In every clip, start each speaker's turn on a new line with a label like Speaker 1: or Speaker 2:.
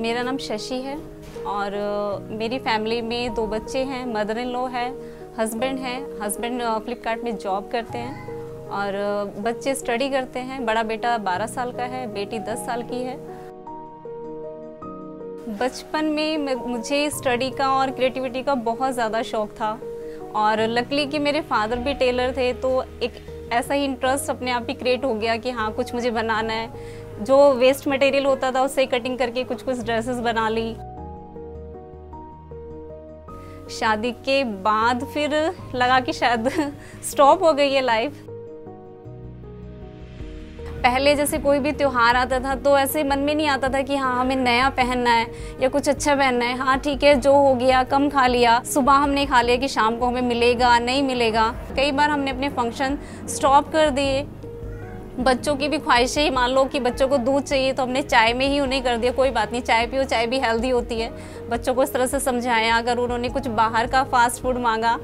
Speaker 1: मेरा नाम शशि है और मेरी फैमिली में दो बच्चे हैं मदर इन लॉ है। हस्बैंड है हस्बैंड फ्लिपकार्ट में जॉब करते हैं और बच्चे स्टडी करते हैं। बड़ा बेटा 12 साल का है, बेटी 10 साल की है। बचपन में मुझे स्टडी का और क्रिएटिविटी का बहुत ज़्यादा शौक था और लकली कि मेरे फादर भी टेलर थे तो एक ऐसा ही इंटरेस्ट अपने आप ही क्रिएट हो गया कि हाँ कुछ मुझे बनाना है। जो वेस्ट मटेरियल होता था उससे कटिंग करके कुछ कुछ ड्रेसेस बना ली। शादी के बाद फिर लगा कि शायद स्टॉप हो गई है लाइफ पहले जैसे कोई भी त्योहार आता था तो ऐसे मन में नहीं आता था कि हाँ हमें नया पहनना है या कुछ अच्छा पहनना है। हाँ ठीक है, जो हो गया, कम खा लिया। सुबह हमने खा लिया कि शाम को हमें मिलेगा, नहीं मिलेगा। कई बार हमने अपने फ़ंक्शन स्टॉप कर दिए। बच्चों की भी ख्वाहिशें ही, मान लो कि बच्चों को दूध चाहिए तो हमने चाय में ही उन्हें कर दिया, कोई बात नहीं, चाय पियो, चाय भी हेल्दी होती है। बच्चों को इस तरह से समझाया, अगर उन्होंने कुछ बाहर का फास्ट फ़ूड मांगा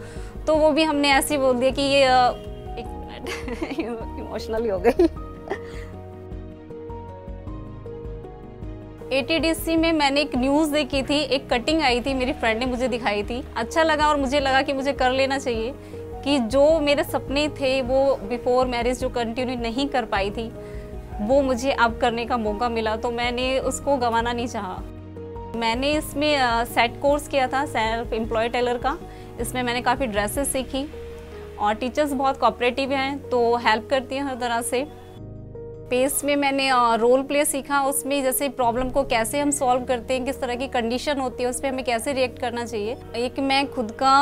Speaker 1: तो वो भी हमने ऐसे ही बोल दिया कि ये एक मिनट इमोशनल हो गई। एटीडीसी में मैंने एक न्यूज़ देखी थी, एक कटिंग आई थी, मेरी फ्रेंड ने मुझे दिखाई थी। अच्छा लगा और मुझे लगा कि मुझे कर लेना चाहिए। कि जो मेरे सपने थे, वो बिफोर मैरिज जो कंटिन्यू नहीं कर पाई थी, वो मुझे अब करने का मौका मिला तो मैंने उसको गंवाना नहीं चाहा। मैंने इसमें सेट कोर्स किया था सेल्फ एम्प्लॉय टेलर का। इसमें मैंने काफ़ी ड्रेसेस सीखी और टीचर्स बहुत कॉपरेटिव हैं तो हेल्प करती हैं हर तरह से। पेस में मैंने रोल प्ले सीखा, उसमें जैसे प्रॉब्लम को कैसे हम सॉल्व करते हैं, किस तरह की कंडीशन होती है उस पर हमें कैसे रिएक्ट करना चाहिए। एक मैं खुद का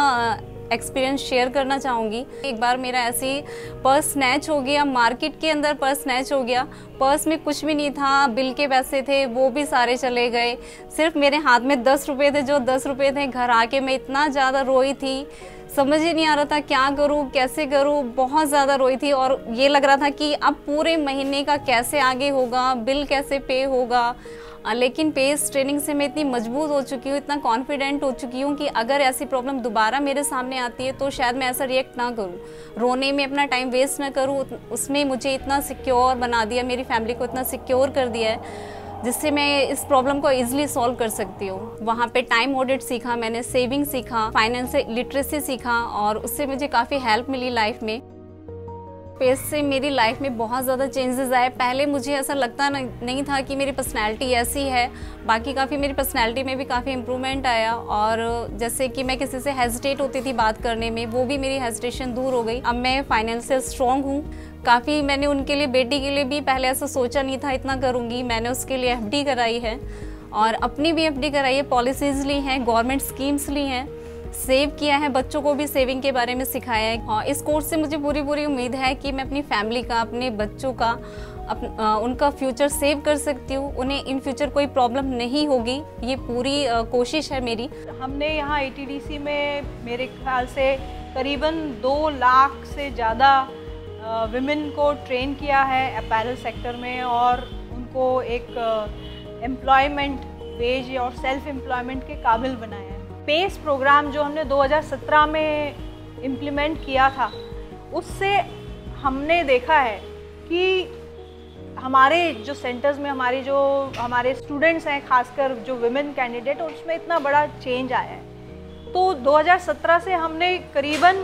Speaker 1: एक्सपीरियंस शेयर करना चाहूँगी। एक बार मेरा ऐसे ही पर्स स्नैच हो गया मार्केट के अंदर पर्स स्नैच हो गया। पर्स में कुछ भी नहीं था बिल के पैसे थे, वो भी सारे चले गए। सिर्फ़ मेरे हाथ में दस रुपये थे, जो दस रुपये थे, घर आके मैं इतना ज़्यादा रोई थी। समझ ही नहीं आ रहा था क्या करूँ, कैसे करूँ, बहुत ज़्यादा रोई थी। और ये लग रहा था कि अब पूरे महीने का कैसे आगे होगा बिल कैसे पे होगा। लेकिन पेस ट्रेनिंग से मैं इतनी मज़बूत हो चुकी हूँ, इतना कॉन्फिडेंट हो चुकी हूँ कि अगर ऐसी प्रॉब्लम दोबारा मेरे सामने आती है तो शायद मैं ऐसा रिएक्ट ना करूँ। रोने में अपना टाइम वेस्ट ना करूँ उसमें मुझे इतना सिक्योर बना दिया, मेरी फैमिली को इतना सिक्योर कर दिया है, जिससे मैं इस प्रॉब्लम को इजीली सॉल्व कर सकती हूँ। वहाँ पे टाइम ऑडिट सीखा मैंने सेविंग सीखा फाइनेंशियल लिटरेसी सीखा और उससे मुझे काफ़ी हेल्प मिली लाइफ में। पेस से मेरी लाइफ में बहुत ज़्यादा चेंजेस आए। पहले मुझे ऐसा लगता नहीं था कि मेरी पर्सनैलिटी ऐसी है। बाकी काफ़ी मेरी पर्सनैलिटी में भी काफ़ी इम्प्रूवमेंट आया और जैसे कि मैं किसी से हेजिटेट होती थी बात करने में, वो भी मेरी हेजिटेशन दूर हो गई। अब मैं फाइनेंशियल स्ट्रॉन्ग हूँ। काफ़ी मैंने उनके लिए, बेटी के लिए भी पहले ऐसा सोचा नहीं था, इतना करूँगी। मैंने उसके लिए एफडी कराई है और अपनी भी एफडी कराई है पॉलिसीज़ ली हैं गवर्नमेंट स्कीम्स ली हैं। सेव किया है बच्चों को भी सेविंग के बारे में सिखाया है। और इस कोर्स से मुझे पूरी पूरी उम्मीद है कि मैं अपनी फैमिली का अपने बच्चों का अप, अ, उनका फ्यूचर सेव कर सकती हूँ। उन्हें इन फ्यूचर कोई प्रॉब्लम नहीं होगी ये पूरी अ, कोशिश है मेरी।
Speaker 2: हमने यहाँ ए में मेरे ख्याल से करीबन दो लाख से ज़्यादा विमेन को ट्रेन किया है अपैरल सेक्टर में और उनको एक एम्प्लॉयमेंट वेज और सेल्फ एम्प्लॉयमेंट के काबिल बनाया है। पेस प्रोग्राम जो हमने 2017 में इम्प्लीमेंट किया था उससे हमने देखा है कि हमारे जो सेंटर्स में हमारी जो हमारे स्टूडेंट्स हैं खासकर जो विमेन कैंडिडेट उसमें इतना बड़ा चेंज आया है। तो 2017 से हमने करीबन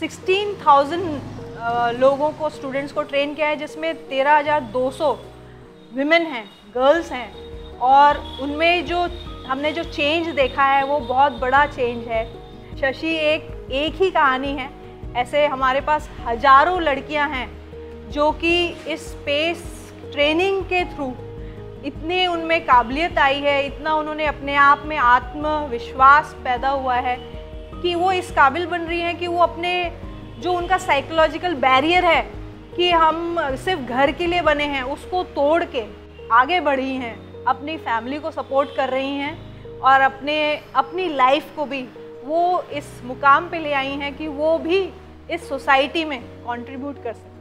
Speaker 2: 16,000 लोगों को स्टूडेंट्स को ट्रेन किया है जिसमें 13,200 विमेन हैं गर्ल्स हैं और उनमें जो हमने जो चेंज देखा है, वो बहुत बड़ा चेंज है। शशि एक एक ही कहानी है। ऐसे हमारे पास हज़ारों लड़कियाँ हैं जो कि इस स्पेस ट्रेनिंग के थ्रू इतने उनमें काबिलियत आई है, इतना उन्होंने अपने आप में आत्मविश्वास पैदा हुआ है कि वो इस काबिल बन रही हैं कि वो अपने जो उनका साइकोलॉजिकल बैरियर है कि हम सिर्फ़ घर के लिए बने हैं, उसको तोड़ के आगे बढ़ी हैं। अपनी फैमिली को सपोर्ट कर रही हैं और अपने, अपनी लाइफ को भी वो इस मुकाम पे ले आई हैं कि वो भी इस सोसाइटी में कंट्रीब्यूट कर सकें।